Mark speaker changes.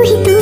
Speaker 1: 人一。